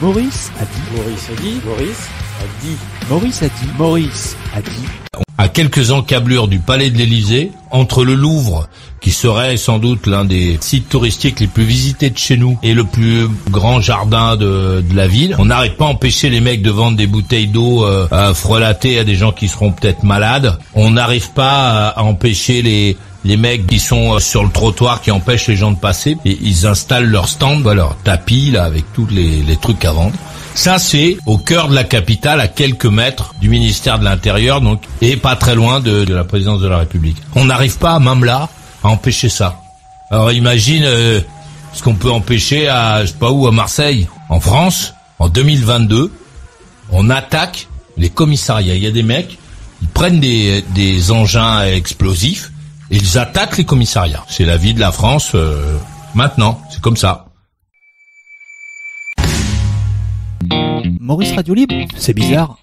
Maurice a dit. Maurice a dit. Maurice a dit. Maurice a dit. Maurice a dit. À quelques encablures du palais de l'Élysée, entre le Louvre, qui serait sans doute l'un des sites touristiques les plus visités de chez nous, et le plus grand jardin de, de la ville, on n'arrête pas d'empêcher les mecs de vendre des bouteilles d'eau euh, à frelatées à des gens qui seront peut-être malades. On n'arrive pas à, à empêcher les les mecs qui sont euh, sur le trottoir qui empêchent les gens de passer et ils installent leur stand, leur tapis là avec tous les, les trucs à vendre. Ça c'est au cœur de la capitale, à quelques mètres du ministère de l'Intérieur, donc et pas très loin de, la présidence de la République. On n'arrive pas, même là, à empêcher ça. Alors imagine euh, ce qu'on peut empêcher à je sais pas où, à Marseille, en France, en 2022, on attaque les commissariats. Il y a des mecs, ils prennent des, des engins explosifs et ils attaquent les commissariats. C'est la vie de la France euh, maintenant, c'est comme ça. Maurice Radio Libre C'est bizarre.